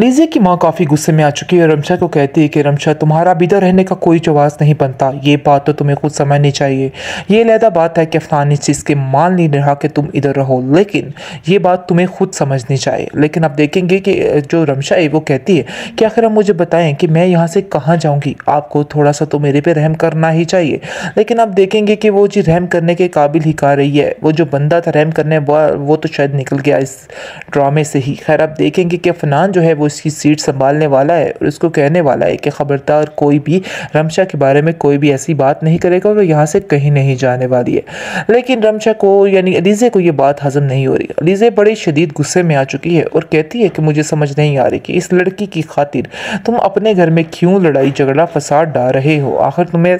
लीजे की माँ काफ़ी गुस्से में आ चुकी है रमशा को कहती है कि, रमशा, तुम्हारा इधर रहने का कोई जवाब नहीं बनता। ये बात तो तुम्हें खुद समझनी चाहिए। ये लहदा बात है कि अफनान इस चीज़ के मान नहीं रहा कि तुम इधर रहो। लेकिन ये बात तुम्हें खुद समझनी चाहिए। लेकिन अब देखेंगे कि जो रमशा है, वो कहती है कि, आखिर आप मुझे बताएँ कि मैं यहाँ से कहाँ जाऊँगी? आपको थोड़ा सा तो मेरे पे रहम करना ही चाहिए। लेकिन अब देखेंगे कि वो जी रहम करने के काबिल ही कर रही है। वो जो बंदा था रहम करने वो तो शायद निकल गया इस ड्रामे से ही। खैर अब देखेंगे कि अफनान जो है, वो उसकी सीट संभालने वाला है और उसको कहने वाला है कि ख़बरदार कोई भी रमशा के बारे में कोई भी ऐसी बात नहीं करेगा वो यहाँ से कहीं नहीं जाने वाली है। लेकिन रमशा को, यानी अलीज़े को ये बात हजम नहीं हो रही। अलीज़े बड़ी शदीद गुस्से में आ चुकी है और कहती है कि मुझे समझ नहीं आ रही कि इस लड़की की खातिर तुम अपने घर में क्यों लड़ाई झगड़ा फसाद डाल रहे हो? आखिर तुम्हें